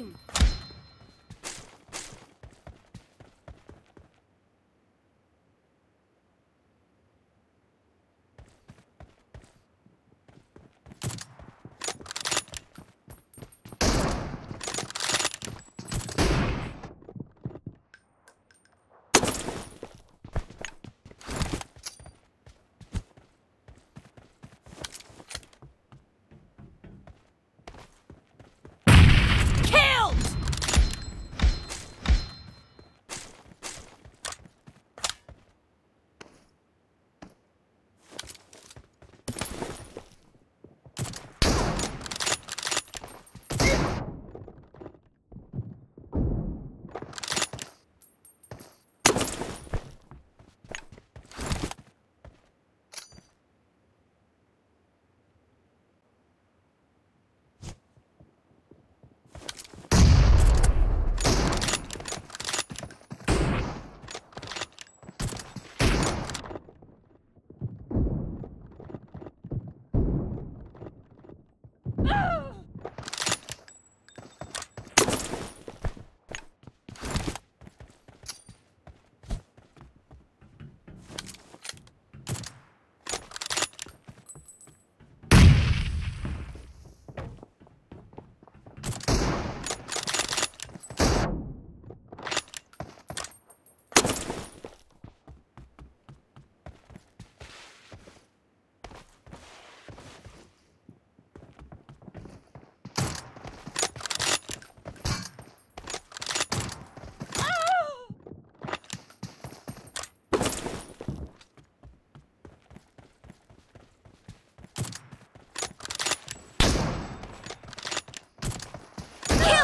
Reloading!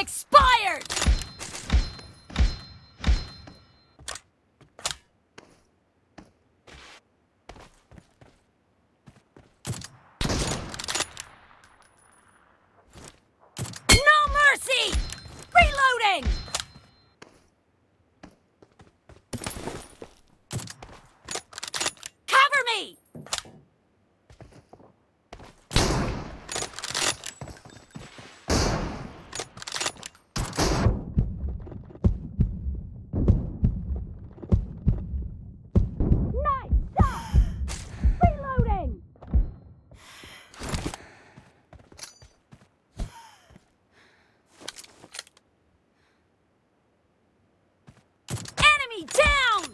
Expired! Down!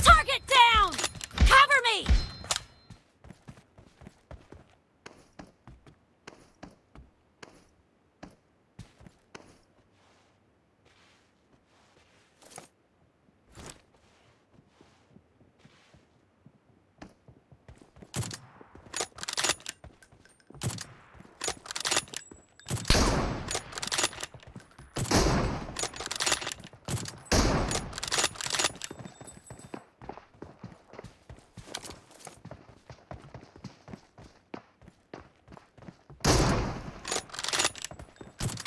Target down! Cover me!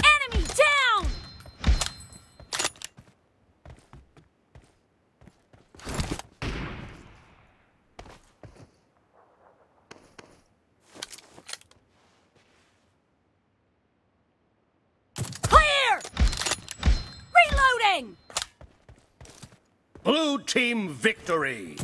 Enemy down! Clear! Blue team victory!